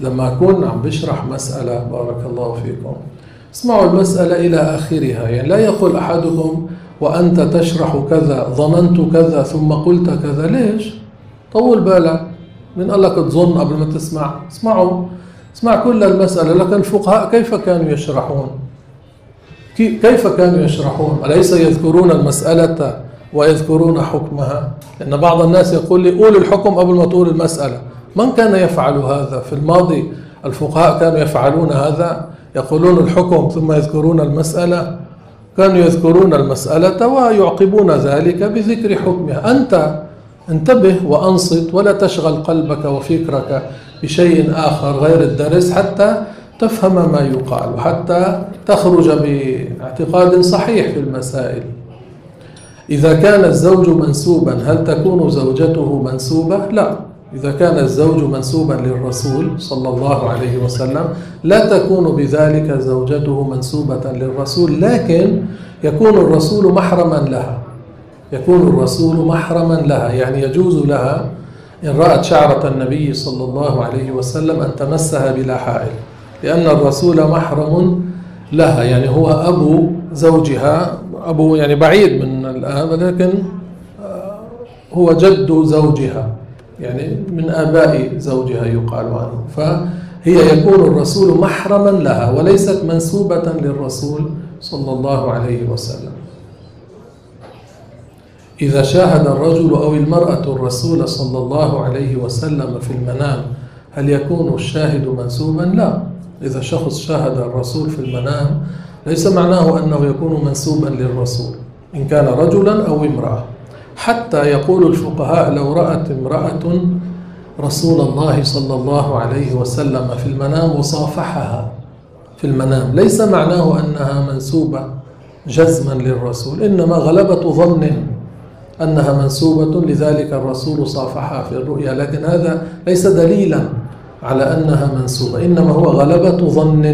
لما أكون عم بشرح مسألة بارك الله فيكم اسمعوا المسألة إلى آخرها. يعني لا يقول أحدكم وأنت تشرح كذا ظننت كذا ثم قلت كذا. ليش؟ طول بالك من قال لك تظن قبل ما تسمع. اسمعوا. اسمع كل المسألة. لكن الفقهاء كيف كانوا يشرحون؟ كيف كانوا يشرحون؟ أليس يذكرون المسألة ويذكرون حكمها؟ لأن بعض الناس يقول لي قول الحكم قبل ما تقول المسألة. من كان يفعل هذا؟ في الماضي الفقهاء كانوا يفعلون هذا؟ يقولون الحكم ثم يذكرون المسألة؟ كانوا يذكرون المسألة ويعقبون ذلك بذكر حكمها. أنت انتبه وأنصت ولا تشغل قلبك وفكرك بشيء آخر غير الدرس حتى تفهم ما يقال وحتى تخرج باعتقاد صحيح في المسائل. إذا كان الزوج منسوبا هل تكون زوجته منسوبة؟ لا. إذا كان الزوج منسوبا للرسول صلى الله عليه وسلم لا تكون بذلك زوجته منسوبة للرسول لكن يكون الرسول محرما لها. يكون الرسول محرما لها يعني يجوز لها إن رأت شعرة النبي صلى الله عليه وسلم أن تمسها بلا حائل لأن الرسول محرم لها. يعني هو أبو زوجها أبو يعني بعيد من الآب لكن هو جد زوجها. يعني من آباء زوجها يقال عنه. فهي يكون الرسول محرما لها وليست منسوبة للرسول صلى الله عليه وسلم. إذا شاهد الرجل أو المرأة الرسول صلى الله عليه وسلم في المنام هل يكون الشاهد منسوبا؟ لا. إذا شخص شاهد الرسول في المنام ليس معناه أنه يكون منسوبا للرسول إن كان رجلا أو امرأة. حتى يقول الفقهاء لو رأت امرأة رسول الله صلى الله عليه وسلم في المنام وصافحها في المنام ليس معناه أنها منسوبة جزما للرسول إنما غلبة ظن أنها منسوبة لذلك الرسول صافحها في الرؤيا لكن هذا ليس دليلا على أنها منسوبة إنما هو غلبة ظن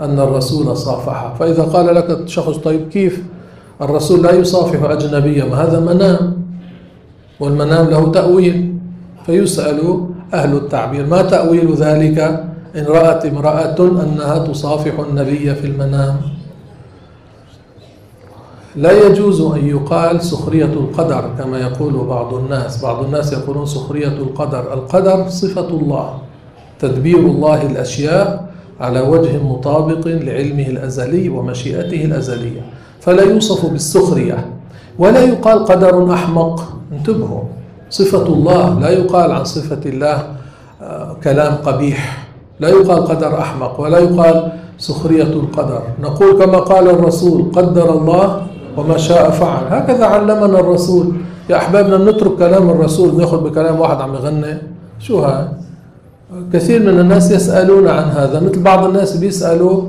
أن الرسول صافحها. فإذا قال لك شخص طيب كيف؟ الرسول لا يصافح أجنبيا هذا منام والمنام له تأويل. فيسأل أهل التعبير ما تأويل ذلك؟ إن رأت امرأة أنها تصافح النبي في المنام. لا يجوز أن يقال سخرية القدر كما يقول بعض الناس. بعض الناس يقولون سخرية القدر. القدر صفة الله تدبير الله الأشياء على وجه مطابق لعلمه الأزلي ومشيئته الأزلية. فلا يوصف بالسخرية ولا يقال قدر أحمق. انتبهوا صفة الله لا يقال عن صفة الله كلام قبيح. لا يقال قدر أحمق ولا يقال سخرية القدر. نقول كما قال الرسول قدر الله وما شاء فعل. هكذا علمنا الرسول. يا أحبابنا نترك كلام الرسول نأخذ بكلام واحد عم يغني. شو هاي؟ كثير من الناس يسألون عن هذا مثل بعض الناس بيسألوا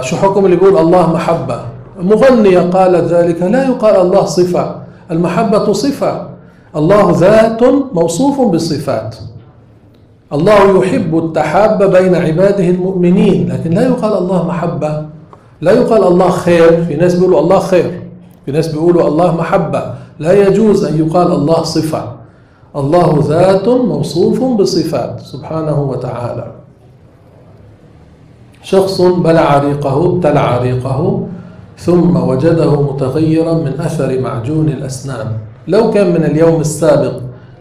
شو حكم اللي بيقول الله محبة؟ مغنية قالت ذلك لا يقال الله صفة المحبة صفة. الله ذات موصوف بصفات الله يحب التحاب بين عباده المؤمنين لكن لا يقال الله محبة. لا يقال الله خير في ناس بيقولوا الله خير في ناس بيقولوا الله محبة. لا يجوز أن يقال الله صفة. الله ذات موصوف بصفات سبحانه وتعالى. شخص بلع ريقه ابتلع ريقه ثم وجده متغيرا من أثر معجون الأسنان. لو كان من اليوم السابق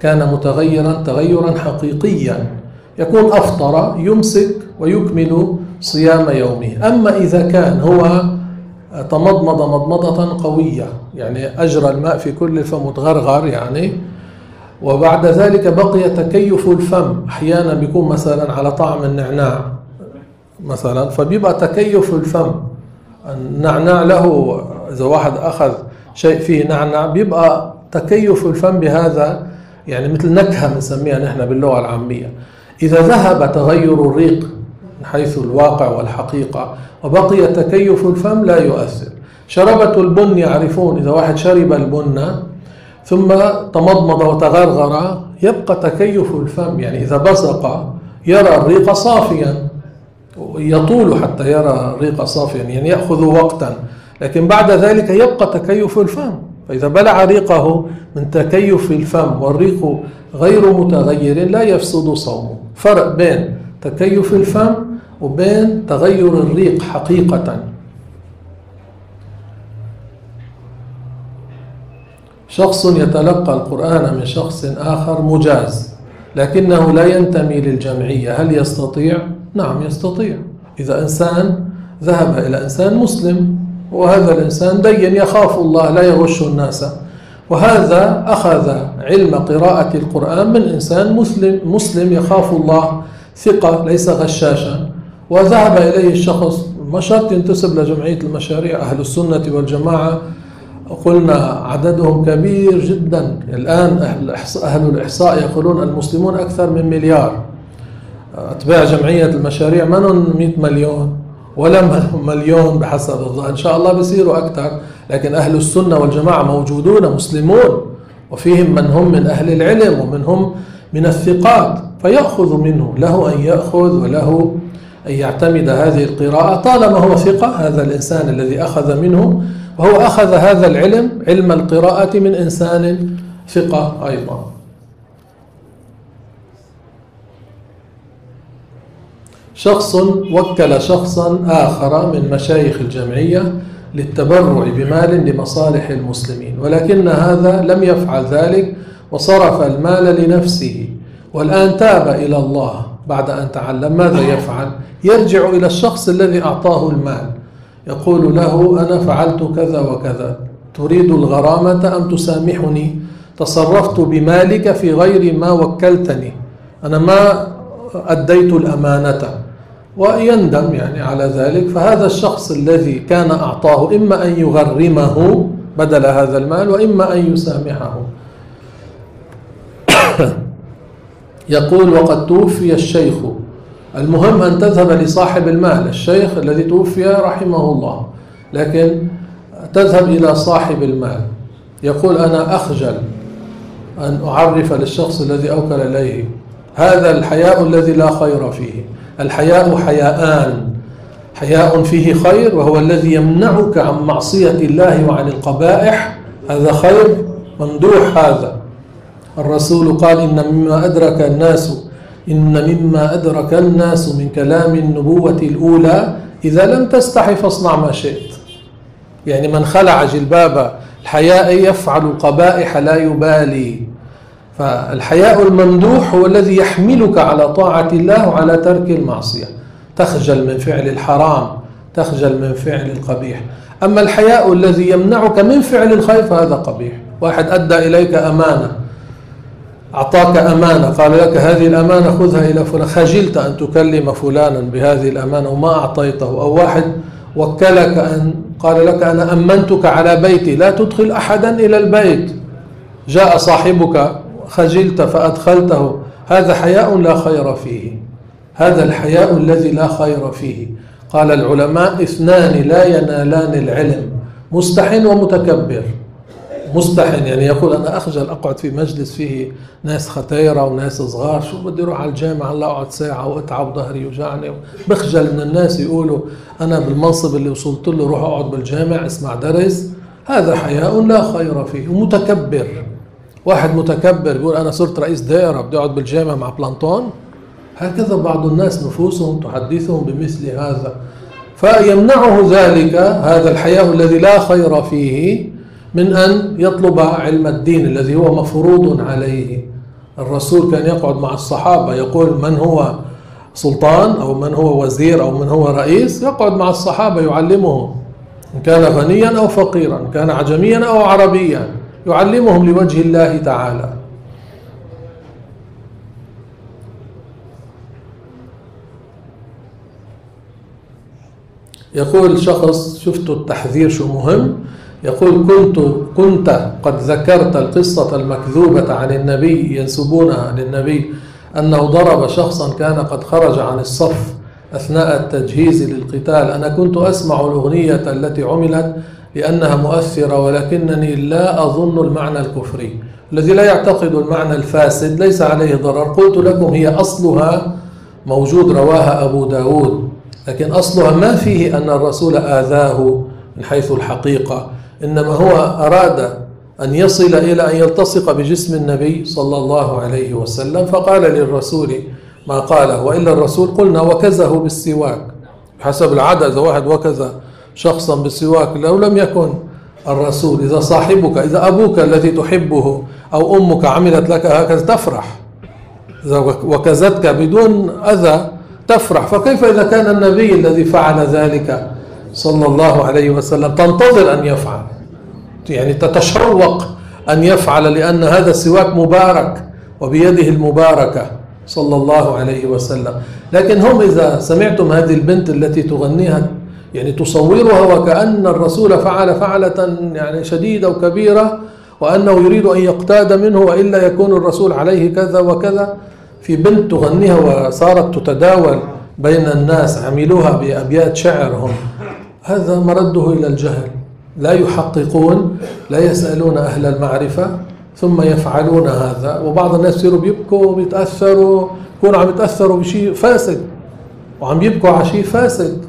كان متغيرا تغيرا حقيقيا يكون أفطر يمسك ويكمل صيام يومه. أما إذا كان هو تمضمض مضمضة قوية يعني أجرى الماء في كل فم تغرغر يعني وبعد ذلك بقي تكيف الفم أحيانا بيكون مثلا على طعم النعناع مثلا فبيبقى تكيف الفم. النعناع له إذا واحد أخذ شيء فيه نعناع بيبقى تكيف الفم بهذا يعني مثل نكهة بنسميها نحن باللغة العامية. إذا ذهب تغير الريق من حيث الواقع والحقيقة وبقي تكيف الفم لا يؤثر. شربة البن يعرفون إذا واحد شرب البن ثم تمضمض وتغرغر يبقى تكيف الفم يعني إذا بصق يرى الريق صافيا. يطول حتى يرى الريق صافيا يعني يأخذ وقتا. لكن بعد ذلك يبقى تكيف الفم. فإذا بلع ريقه من تكيف الفم والريق غير متغير لا يفسد صومه. فرق بين تكيف الفم وبين تغير الريق حقيقة. شخص يتلقى القرآن من شخص آخر مجاز. لكنه لا ينتمي للجمعية. هل يستطيع؟ نعم يستطيع. إذا إنسان ذهب إلى إنسان مسلم وهذا الإنسان دين يخاف الله لا يغش الناس. وهذا أخذ علم قراءة القرآن من إنسان مسلم مسلم يخاف الله ثقة ليس غشاشا. وذهب إليه الشخص ما شرط ينتسب لجمعية المشاريع أهل السنة والجماعة. قلنا عددهم كبير جدا. الآن أهل الإحصاء يقولون المسلمون أكثر من مليار. أتباع جمعية المشاريع منهم 100 مليون ولا مليون بحسب الظاهر إن شاء الله بيصيروا أكثر لكن أهل السنة والجماعة موجودون مسلمون وفيهم من هم من أهل العلم ومن هم من الثقات فيأخذ منه له أن يأخذ وله أن يعتمد هذه القراءة. طالما هو ثقة هذا الإنسان الذي أخذ منه وهو أخذ هذا العلم علم القراءة من إنسان ثقة أيضا. شخص وكل شخصا آخر من مشايخ الجمعية للتبرع بمال لمصالح المسلمين ولكن هذا لم يفعل ذلك وصرف المال لنفسه والآن تاب إلى الله بعد أن تعلم ماذا يفعل. يرجع إلى الشخص الذي أعطاه المال. يقول له أنا فعلت كذا وكذا. تريد الغرامة أم تسامحني؟ تصرفت بمالك في غير ما وكلتني. أنا ما أديت الأمانة. ويندم يعني على ذلك. فهذا الشخص الذي كان أعطاه إما أن يغرمه بدل هذا المال وإما أن يسامحه. يقول وقد توفي الشيخ المهم أن تذهب لصاحب المال الشيخ الذي توفي رحمه الله. لكن تذهب إلى صاحب المال. يقول أنا أخجل أن أعرف للشخص الذي أوكل إليه. هذا الحياء الذي لا خير فيه. الحياء حياءان. حياء فيه خير وهو الذي يمنعك عن معصية الله وعن القبائح. هذا خير ممدوح هذا. الرسول قال إن مما أدرك الناس إن مما أدرك الناس من كلام النبوة الأولى إذا لم تستحي فاصنع ما شئت. يعني من خلع جلباب الحياء يفعل القبائح لا يبالي. فالحياء الممدوح هو الذي يحملك على طاعة الله وعلى ترك المعصية. تخجل من فعل الحرام تخجل من فعل القبيح. أما الحياء الذي يمنعك من فعل الخير فهذا قبيح. واحد أدى إليك أمانة أعطاك أمانة قال لك هذه الأمانة خذها إلى فلان. خجلت أن تكلم فلانا بهذه الأمانة وما أعطيته. أو واحد وكلك أن قال لك أنا أمنتك على بيتي لا تدخل أحدا إلى البيت. جاء صاحبك خجلت فأدخلته. هذا حياء لا خير فيه. هذا الحياء الذي لا خير فيه. قال العلماء اثنان لا ينالان العلم مستحن ومتكبر. مستحن يعني يقول أنا اخجل أقعد في مجلس فيه ناس ختيرة وناس صغار شو بدي أروح على الجامعة؟ هلا أقعد ساعة وأتعب ظهري يوجعني. بخجل من الناس يقولوا أنا بالمنصب اللي وصلت له روح أقعد بالجامع اسمع درس. هذا حياء لا خير فيه. ومتكبر. واحد متكبر بيقول أنا صرت رئيس دائرة بدي أقعد بالجامع مع بلانتون. هكذا بعض الناس نفوسهم تحدثهم بمثل هذا. فيمنعه ذلك هذا الحياء الذي لا خير فيه. من أن يطلب علم الدين الذي هو مفروض عليه. الرسول كان يقعد مع الصحابة يقول من هو سلطان أو من هو وزير أو من هو رئيس؟ يقعد مع الصحابة يعلمهم. إن كان غنيا أو فقيرا إن كان عجميا أو عربيا يعلمهم لوجه الله تعالى. يقول شخص شفت التحذير شو مهم؟ يقول كنت كنت قد ذكرت القصة المكذوبة عن النبي ينسبونها للنبي أنه ضرب شخصا كان قد خرج عن الصف أثناء التجهيز للقتال. أنا كنت أسمع الأغنية التي عملت لأنها مؤثرة ولكنني لا أظن المعنى الكفري. الذي لا يعتقد المعنى الفاسد ليس عليه ضرر. قلت لكم هي أصلها موجود رواها أبو داود لكن أصلها ما فيه أن الرسول آذاه من حيث الحقيقة. إنما هو أراد أن يصل إلى أن يلتصق بجسم النبي صلى الله عليه وسلم فقال للرسول ما قاله وإلا الرسول قلنا وكزه بالسواك حسب العادة إذا واحد وكز شخصا بالسواك لو لم يكن الرسول إذا صاحبك إذا أبوك الذي تحبه أو أمك عملت لك هكذا تفرح. إذا وكزتك بدون أذى تفرح. فكيف إذا كان النبي الذي فعل ذلك صلى الله عليه وسلم تنتظر أن يفعل. يعني تتشوق أن يفعل لأن هذا السواك مبارك وبيده المباركة صلى الله عليه وسلم. لكن هم إذا سمعتم هذه البنت التي تغنيها يعني تصورها وكأن الرسول فعل فعلة يعني شديدة وكبيرة وأنه يريد أن يقتاد منه وإلا يكون الرسول عليه كذا وكذا. في بنت تغنيها وصارت تتداول بين الناس عملوها بأبيات شعرهم. هذا مرده إلى الجهل. لا يحققون لا يسألون أهل المعرفة ثم يفعلون هذا. وبعض الناس يصيروا بيبكوا وبيتأثروا يكونوا عم يتأثروا بشيء فاسد. وعم يبكوا على شيء فاسد.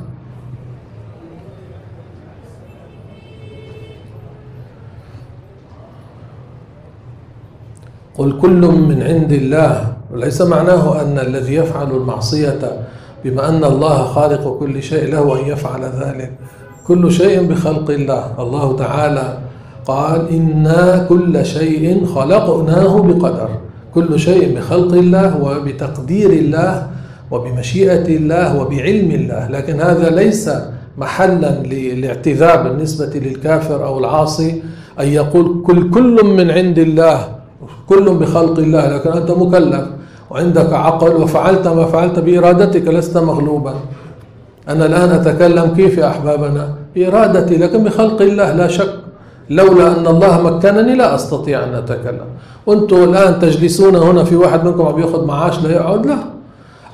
قل كل من عند الله وليس معناه أن الذي يفعل المعصية بما أن الله خالق كل شيء له أن يفعل ذلك. كل شيء بخلق الله. الله تعالى قال إنا كل شيء خلقناه بقدر. كل شيء بخلق الله وبتقدير الله وبمشيئة الله وبعلم الله. لكن هذا ليس محلا للاعتذار بالنسبة للكافر أو العاصي أن يقول كل كل من عند الله كل بخلق الله. لكن أنت مكلف. وعندك عقل وفعلت ما فعلت بإرادتك لست مغلوبا. أنا الآن أتكلم كيف يا أحبابنا؟ بإرادتي لكن بخلق الله لا شك. لولا أن الله مكنني لا أستطيع أن أتكلم. وأنتم الآن تجلسون هنا في واحد منكم عم يأخذ معاش لا يقعد لا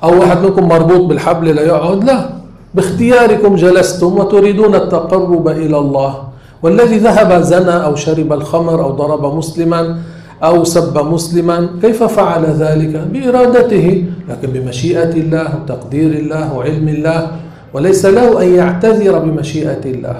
أو واحد منكم مربوط بالحبل لا يقعد لا باختياركم جلستم وتريدون التقرب إلى الله. والذي ذهب زنى أو شرب الخمر أو ضرب مسلما أو سب مسلما كيف فعل ذلك؟ بإرادته لكن بمشيئة الله وتقدير الله وعلم الله. وليس له أن يعتذر بمشيئة الله.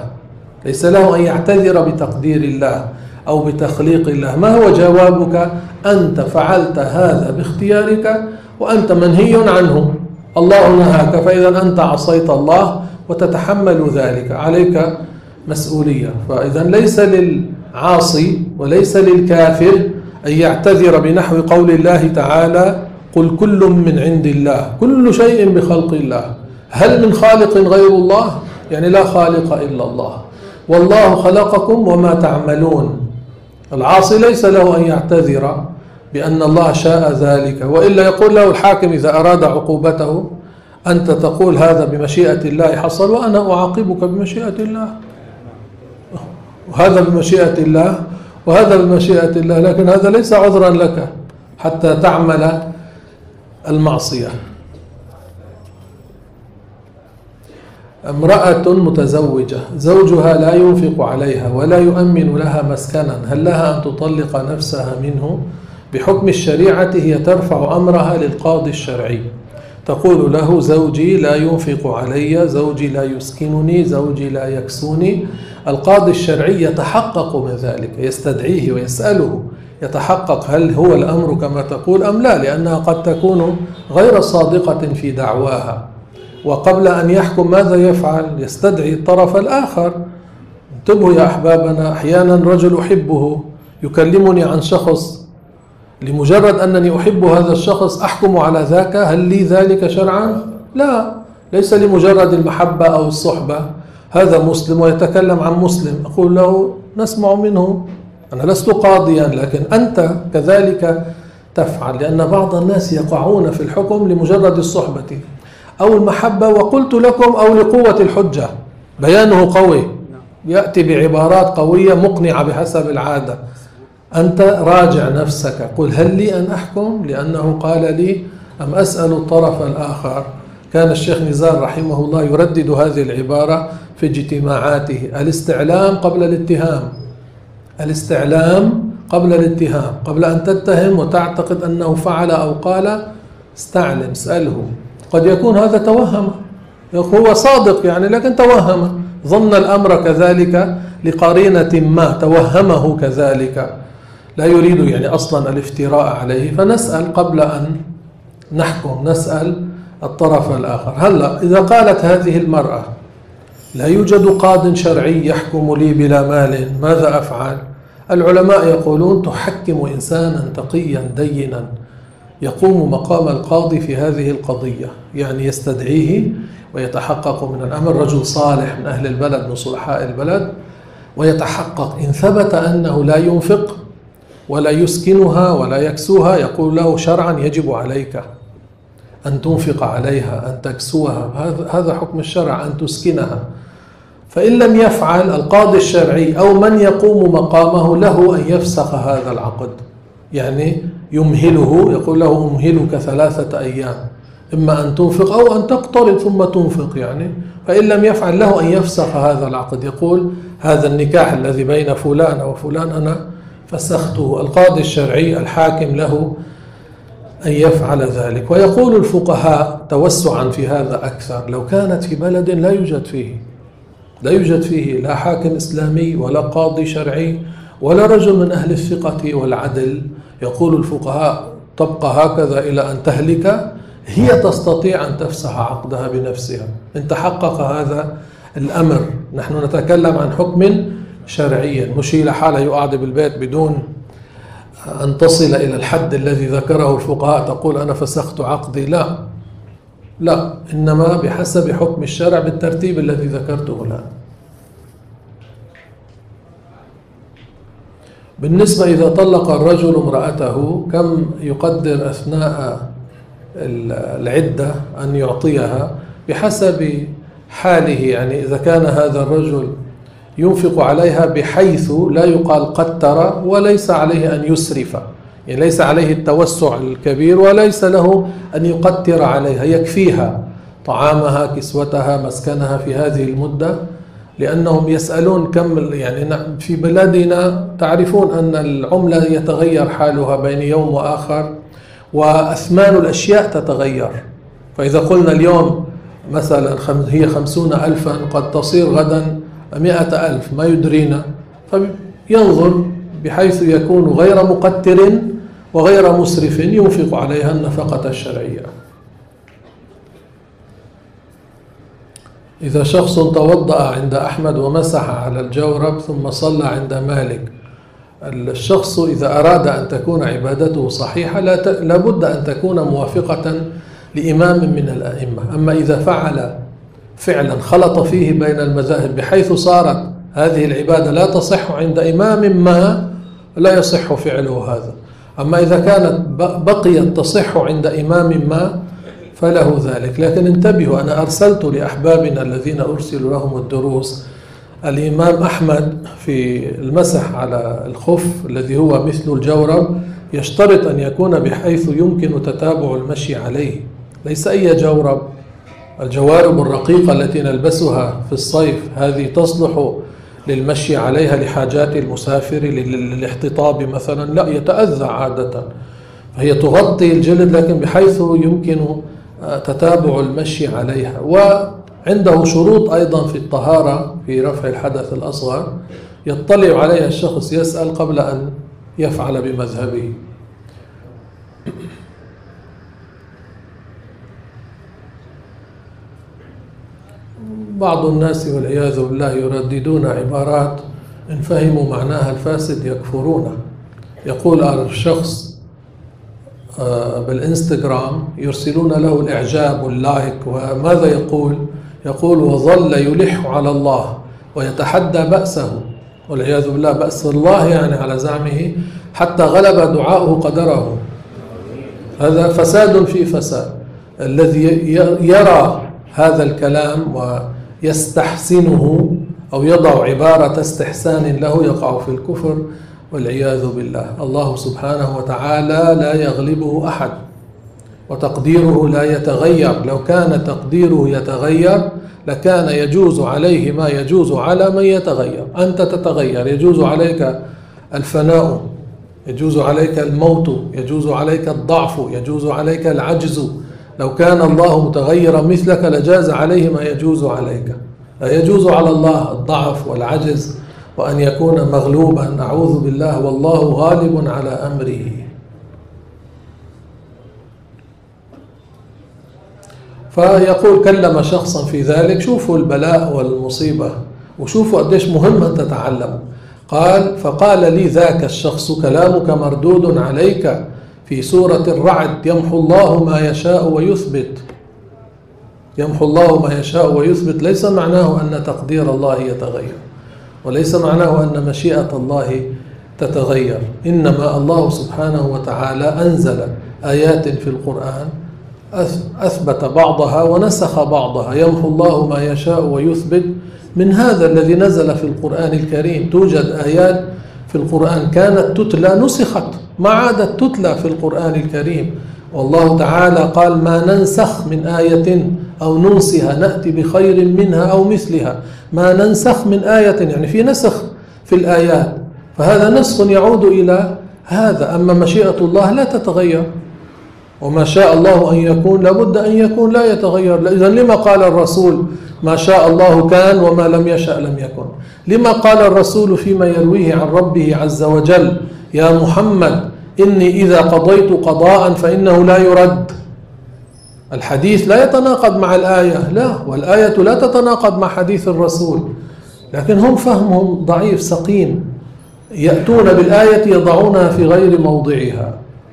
ليس له أن يعتذر بتقدير الله أو بتخليق الله. ما هو جوابك؟ أنت فعلت هذا باختيارك وأنت منهي عنه. الله نهاك فإذا أنت عصيت الله وتتحمل ذلك. عليك مسؤولية. فإذا ليس للعاصي وليس للكافر أن يعتذر بنحو قول الله تعالى قل كل من عند الله كل شيء بخلق الله. هل من خالق غير الله؟ يعني لا خالق إلا الله. والله خلقكم وما تعملون. العاصي ليس له أن يعتذر بأن الله شاء ذلك. وإلا يقول له الحاكم إذا أراد عقوبته أنت تقول هذا بمشيئة الله حصل وأنا أعاقبك بمشيئة الله. وهذا بمشيئة الله وهذا بمشيئة الله لكن هذا ليس عذرا لك حتى تعمل المعصية. امرأة متزوجة زوجها لا ينفق عليها ولا يؤمن لها مسكنا هل لها أن تطلق نفسها منه؟ بحكم الشريعة هي ترفع أمرها للقاضي الشرعي. تقول له زوجي لا ينفق علي زوجي لا يسكنني زوجي لا يكسوني. القاضي الشرعي يتحقق من ذلك يستدعيه ويسأله يتحقق هل هو الأمر كما تقول أم لا لأنها قد تكون غير صادقة في دعواها. وقبل أن يحكم ماذا يفعل؟ يستدعي الطرف الآخر. انتبهوا يا أحبابنا أحيانا رجل أحبه يكلمني عن شخص لمجرد أنني أحب هذا الشخص أحكم على ذاك هل لي ذلك شرعا؟ لا ليس لمجرد المحبة أو الصحبة. هذا مسلم ويتكلم عن مسلم. أقول له نسمع منه. أنا لست قاضيا لكن أنت كذلك تفعل لأن بعض الناس يقعون في الحكم لمجرد الصحبة أو المحبة وقلت لكم أو لقوة الحجة. بيانه قوي. يأتي بعبارات قوية مقنعة بحسب العادة. أنت راجع نفسك. قل هل لي أن أحكم؟ لأنه قال لي أم أسأل الطرف الآخر. كان الشيخ نزار رحمه الله يردد هذه العبارة. في اجتماعاته. الاستعلام قبل الاتهام. الاستعلام قبل الاتهام. قبل أن تتهم وتعتقد أنه فعل أو قال استعلم اسأله. قد يكون هذا توهم هو صادق يعني لكن توهم ظن الأمر كذلك لقرينة ما توهمه كذلك. لا يريد يعني أصلا الافتراء عليه. فنسأل قبل أن نحكم. نسأل الطرف الآخر. هلا إذا قالت هذه المرأة لا يوجد قاض شرعي يحكم لي بلا مال. ماذا أفعل؟ العلماء يقولون تحكم إنسانا تقيا دينا. يقوم مقام القاضي في هذه القضية يعني يستدعيه ويتحقق من الأمر. رجل صالح من أهل البلد من صلحاء البلد ويتحقق. إن ثبت أنه لا ينفق ولا يسكنها ولا يكسوها يقول له شرعا يجب عليك أن تنفق عليها أن تكسوها. هذا حكم الشرع أن تسكنها. فإن لم يفعل القاضي الشرعي أو من يقوم مقامه له أن يفسخ هذا العقد. يعني يمهله يقول له أمهلك ثلاثة أيام إما أن تنفق أو أن تقترض ثم تنفق يعني. فإن لم يفعل له أن يفسخ هذا العقد يقول هذا النكاح الذي بين فلان وفلان أنا فسخته. القاضي الشرعي الحاكم له أن يفعل ذلك. ويقول الفقهاء توسعا في هذا أكثر لو كانت في بلد لا يوجد فيه. لا يوجد فيه لا حاكم إسلامي ولا قاضي شرعي ولا رجل من أهل الثقة والعدل. يقول الفقهاء تبقى هكذا إلى أن تهلك. هي تستطيع أن تفسح عقدها بنفسها. إن تحقق هذا الأمر. نحن نتكلم عن حكم شرعي. مش هي لحالها يقعد بالبيت بدون أن تصل إلى الحد الذي ذكره الفقهاء تقول أنا فسخت عقدي. لا. لا إنما بحسب حكم الشرع بالترتيب الذي ذكرته الآن. بالنسبة إذا طلق الرجل امرأته كم يقدر أثناء العدة أن يعطيها؟ بحسب حاله يعني إذا كان هذا الرجل ينفق عليها بحيث لا يقال قتر وليس عليه أن يسرف. يعني ليس عليه التوسع الكبير وليس له أن يقتر عليها يكفيها طعامها كسوتها مسكنها في هذه المدة لأنهم يسألون كم يعني في بلادنا تعرفون أن العملة يتغير حالها بين يوم وآخر وأثمان الأشياء تتغير. فإذا قلنا اليوم مثلا هي خمسون ألفا قد تصير غدا مئة ألف ما يدرينا. فينظر بحيث يكون غير مقتر وغير مسرف ينفق عليها النفقة الشرعية. إذا شخص توضأ عند أحمد ومسح على الجورب ثم صلى عند مالك الشخص إذا أراد أن تكون عبادته صحيحة لا بد أن تكون موافقة لإمام من الأئمة. أما إذا فعل فعلا خلط فيه بين المذاهب بحيث صارت هذه العبادة لا تصح عند إمام ما لا يصح فعله هذا. أما إذا كانت بقيت تصح عند إمام ما فله ذلك. لكن انتبهوا أنا أرسلت لأحبابنا الذين أرسل لهم الدروس. الإمام أحمد في المسح على الخف الذي هو مثل الجورب يشترط أن يكون بحيث يمكن تتابع المشي عليه. ليس أي جورب الجوارب الرقيقة التي نلبسها في الصيف هذه تصلح للمشي عليها لحاجات المسافر للاحتطاب مثلا. لا يتأذى عادة. فهي تغطي الجلد لكن بحيث يمكن تتابع المشي عليها. وعنده شروط أيضا في الطهارة في رفع الحدث الأصغر. يطلع عليها الشخص يسأل قبل أن يفعل بمذهبه. بعض الناس والعياذ بالله يرددون عبارات إن فهموا معناها الفاسد يكفرونه. يقول الشخص آه، بالإنستغرام يرسلون له الإعجاب واللايك وماذا يقول؟ يقول وظل يلح على الله ويتحدى بأسه. والعياذ بالله بأس الله يعني على زعمه حتى غلب دعاؤه قدره. هذا فساد في فساد. الذي يرى هذا الكلام و يستحسنه أو يضع عبارة استحسان له يقع في الكفر والعياذ بالله. الله سبحانه وتعالى لا يغلبه أحد وتقديره لا يتغير. لو كان تقديره يتغير لكان يجوز عليه ما يجوز على من يتغير. أنت تتغير. يجوز عليك الفناء يجوز عليك الموت يجوز عليك الضعف يجوز عليك العجز. لو كان الله متغيرا مثلك لجاز عليه ما يجوز عليك. لا يجوز على الله الضعف والعجز وأن يكون مغلوبا. أعوذ بالله والله غالب على أمره. فيقول كلم شخصا في ذلك شوفوا البلاء والمصيبة وشوفوا قديش مهم أن تتعلموا قال فقال لي ذاك الشخص كلامك مردود عليك في سورة الرعد يمحو الله ما يشاء ويثبت. يمحو الله ما يشاء ويثبت. ليس معناه أن تقدير الله يتغير وليس معناه أن مشيئة الله تتغير. إنما الله سبحانه وتعالى أنزل آيات في القرآن أثبت بعضها ونسخ بعضها. يمحو الله ما يشاء ويثبت. من هذا الذي نزل في القرآن الكريم توجد آيات في القرآن كانت تتلى نسخت. ما عادت تتلى في القرآن الكريم. والله تعالى قال ما ننسخ من آية أو ننسها نأتي بخير منها أو مثلها. ما ننسخ من آية يعني في نسخ في الآيات. فهذا نسخ يعود إلى هذا. أما مشيئة الله لا تتغير. وما شاء الله أن يكون لابد أن يكون لا يتغير. إذا لما قال الرسول ما شاء الله كان وما لم يشأ لم يكن. لما قال الرسول فيما يرويه عن ربه عز وجل؟ يا محمد إني إذا قضيت قضاء فإنه لا يرد. الحديث لا يتناقض مع الآية لا والآية لا تتناقض مع حديث الرسول. لكن هم فهمهم ضعيف سقيم. يأتون بالآية يضعونها في غير موضعها.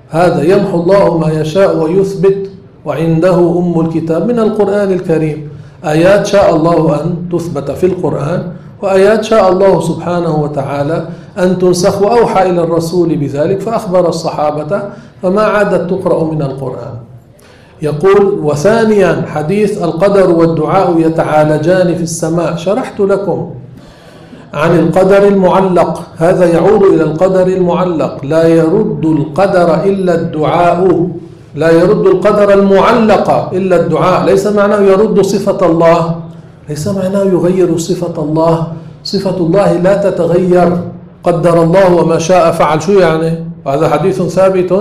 هذا يمحو الله ما يشاء ويثبت وعنده أم الكتاب من القرآن الكريم. آيات شاء الله أن تثبت في القرآن وآيات شاء الله سبحانه وتعالى أن تنسخ وأوحى إلى الرسول بذلك فأخبر الصحابة فما عادت تقرأ من القرآن. يقول وثانيا حديث القدر والدعاء يتعالجان في السماء. شرحت لكم عن القدر المعلق. هذا يعود إلى القدر المعلق. لا يرد القدر إلا الدعاء. لا يرد القدر المعلق إلا الدعاء. ليس معناه يرد صفة الله. ليس معناه يغير صفة الله. صفة الله لا تتغير. قدر الله وما شاء فعل. شو يعني؟ هذا حديث ثابت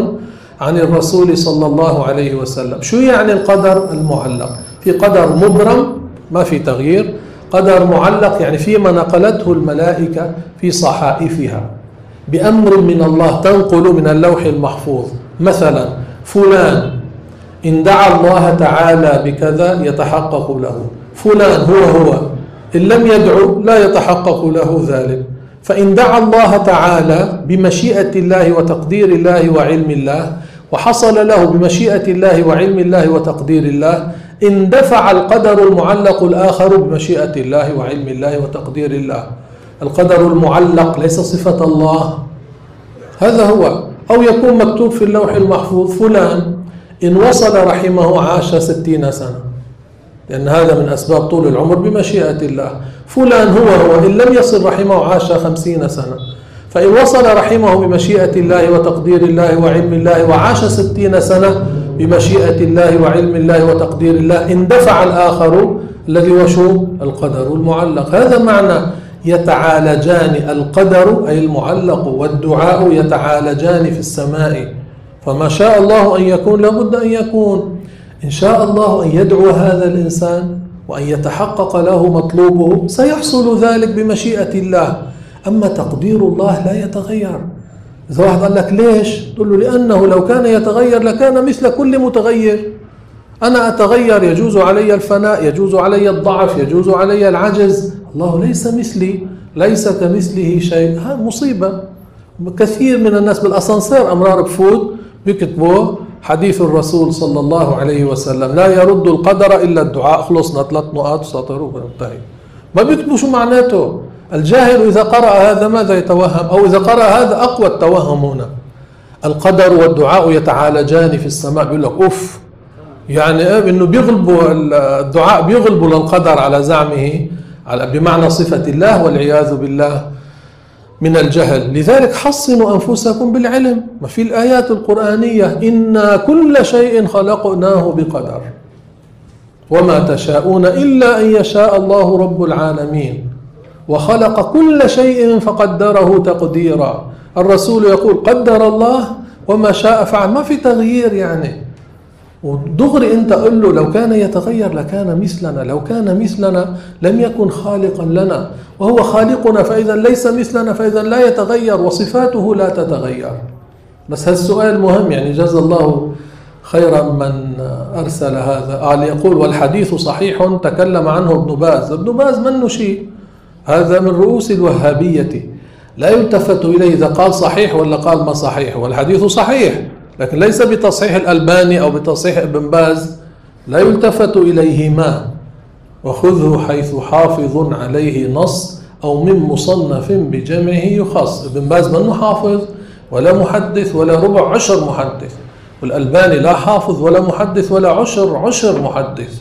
عن الرسول صلى الله عليه وسلم. شو يعني القدر المعلق؟ في قدر مبرم ما في تغيير. قدر معلق يعني فيما نقلته الملائكة في صحائفها. بأمر من الله تنقل من اللوح المحفوظ. مثلا فلان إن دعا الله تعالى بكذا يتحقق له. فلان هو هو. إن لم يدعو لا يتحقق له ذلك. فإن دعا الله تعالى بمشيئة الله وتقدير الله وعلم الله وحصل له بمشيئة الله وعلم الله وتقدير الله اندفع القدر المعلق الآخر بمشيئة الله وعلم الله وتقدير الله. القدر المعلق ليس صفة الله. هذا هو. أو يكون مكتوب في اللوح المحفوظ فلان إن وصل رحمه عاش ستين سنة. لأن هذا من أسباب طول العمر بمشيئة الله. فلان هو هو إن لم يصل رحمه عاش خمسين سنة. فإن وصل رحمه بمشيئة الله وتقدير الله وعلم الله وعاش ستين سنة بمشيئة الله وعلم الله وتقدير الله اندفع الآخر الذي هو شو؟ القدر المعلق. هذا معنى يتعالجان القدر أي المعلق والدعاء يتعالجان في السماء. فما شاء الله أن يكون لابد أن يكون. إن شاء الله أن يدعو هذا الإنسان وأن يتحقق له مطلوبه سيحصل ذلك بمشيئة الله. أما تقدير الله لا يتغير. إذا واحد قال لك ليش؟ تقول له لأنه لو كان يتغير لكان مثل كل متغير. أنا أتغير يجوز علي الفناء يجوز علي الضعف يجوز علي العجز. الله ليس مثلي ليس كمثله شيء. ها مصيبة. كثير من الناس بالأسانسير أمرار بفوت بيكتبوا حديث الرسول صلى الله عليه وسلم لا يرد القدر إلا الدعاء. خلصنا ثلاث نقاط سطر وأنتهي. ما بيكتبوا شو معناته. الجاهل إذا قرأ هذا ماذا يتوهم؟ أو إذا قرأ هذا أقوى التوهم هنا. القدر والدعاء يتعالجان في السماء. بيقول لك أوف. يعني إيه؟ إنه بيغلبوا الدعاء بيغلبوا للقدر على زعمه على بمعنى صفة الله والعياذ بالله. من الجهل. لذلك حصنوا أنفسكم بالعلم. ما في الآيات القرآنية إنا كل شيء خلقناه بقدر. وما تشاءون إلا أن يشاء الله رب العالمين. وخلق كل شيء فقدره تقديرا. الرسول يقول قدر الله وما شاء فعل. ما في تغيير يعني. ودغري انت قل له لو كان يتغير لكان مثلنا لو كان مثلنا لم يكن خالقا لنا وهو خالقنا فإذا ليس مثلنا فإذا لا يتغير وصفاته لا تتغير. بس هالسؤال مهم يعني جزا الله خيرا من أرسل هذا. قال يقول والحديث صحيح تكلم عنه ابن باز. ابن باز منه شيء؟ هذا من رؤوس الوهابية. لا يلتفت إليه إذا قال صحيح ولا قال ما صحيح والحديث صحيح. لكن ليس بتصحيح الألباني أو بتصحيح ابن باز لا يلتفت إليهما. وخذه حيث حافظ عليه نص أو من مصنف بجمعه يخص ابن باز منه حافظ ولا محدث ولا ربع عشر محدث. والألباني لا حافظ ولا محدث ولا عشر عشر محدث.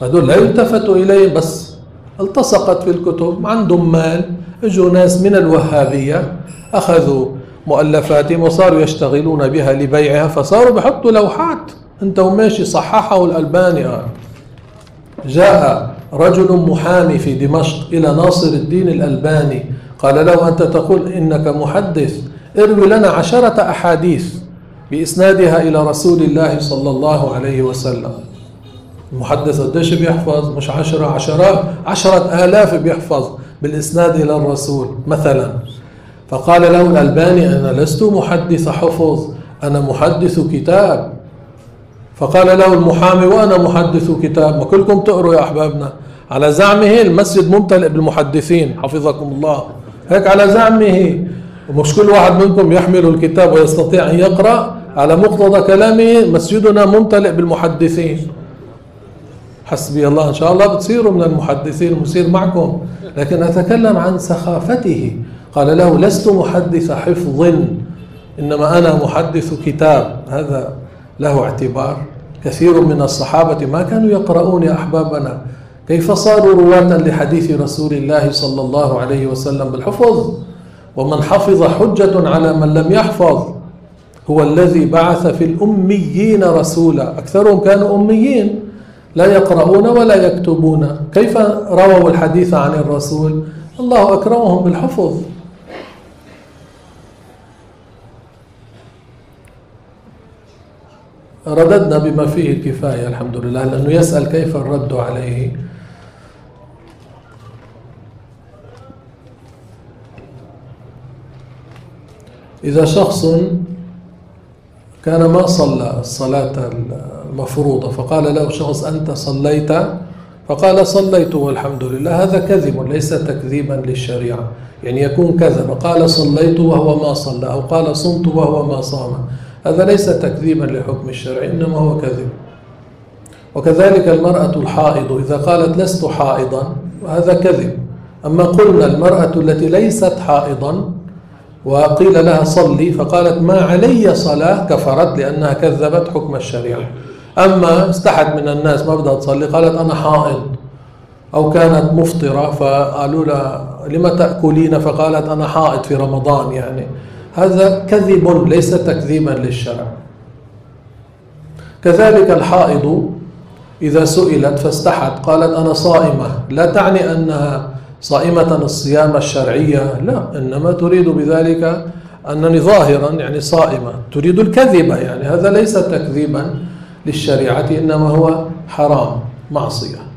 فهذول لا يلتفتوا إليه بس التصقت في الكتب. عندهم مال اجوا ناس من الوهابية أخذوا مؤلفاتهم وصاروا يشتغلون بها لبيعها فصاروا بحطوا لوحات. انت وماشي صححه الألباني. قال جاء رجل محامي في دمشق إلى ناصر الدين الألباني قال له أنت تقول إنك محدث اروي لنا عشرة أحاديث بإسنادها إلى رسول الله صلى الله عليه وسلم. المحدث قديش بيحفظ؟ مش عشرة عشرات عشرة آلاف بيحفظ بالإسناد إلى الرسول مثلا. فقال له الألباني أنا لست محدث حفظ أنا محدث كتاب. فقال له المحامي وأنا محدث كتاب. ما كلكم تقروا يا أحبابنا. على زعمه المسجد ممتلئ بالمحدثين. حفظكم الله. هيك على زعمه. ومش كل واحد منكم يحمل الكتاب ويستطيع أن يقرأ. على مقتضى كلامه مسجدنا ممتلئ بالمحدثين. حسبي الله إن شاء الله بتصيروا من المحدثين ومصير معكم. لكن أتكلم عن سخافته. قال له لست محدث حفظ إنما أنا محدث كتاب. هذا له اعتبار. كثير من الصحابة ما كانوا يقرؤون يا أحبابنا. كيف صاروا رواة لحديث رسول الله صلى الله عليه وسلم بالحفظ؟ ومن حفظ حجة على من لم يحفظ هو الذي بعث في الأميين رسولا. أكثرهم كانوا أميين لا يقرؤون ولا يكتبون. كيف رووا الحديث عن الرسول؟ الله أكرمهم بالحفظ. رددنا بما فيه الكفاية الحمد لله لأنه يسأل كيف الرد عليه؟ إذا شخص كان ما صلى الصلاة المفروضة فقال له شخص أنت صليت؟ فقال صليت والحمد لله هذا كذب ليس تكذيبا للشريعة. يعني يكون كذب قال صليت وهو ما صلى أو قال صمت وهو ما صام. هذا ليس تكذيبا لحكم الشرع إنما هو كذب. وكذلك المرأة الحائض إذا قالت لست حائضا هذا كذب. أما قلنا المرأة التي ليست حائضا وقيل لها صلي فقالت ما علي صلاة كفرت لأنها كذبت حكم الشريعة. أما استحت من الناس ما بدها تصلي قالت أنا حائض. أو كانت مفطرة فقالوا لها لما تأكلين؟ فقالت أنا حائض في رمضان يعني. هذا كذب ليس تكذيبا للشرع. كذلك الحائض إذا سئلت فاستحت قالت أنا صائمة لا تعني أنها صائمة الصيام الشرعية لا إنما تريد بذلك أنني ظاهرا يعني صائمة. تريد الكذبة يعني هذا ليس تكذيبا للشريعة إنما هو حرام معصية.